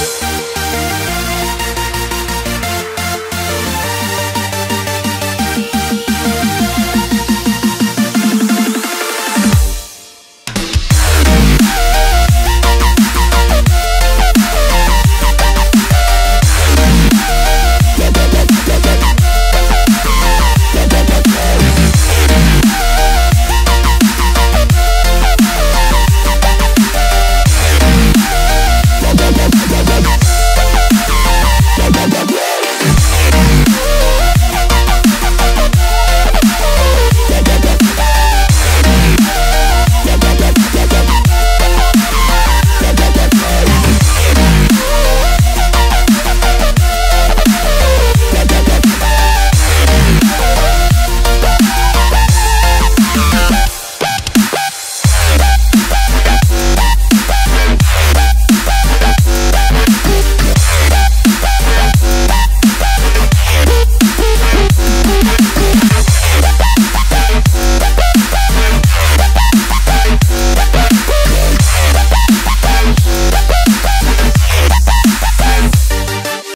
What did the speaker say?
うん。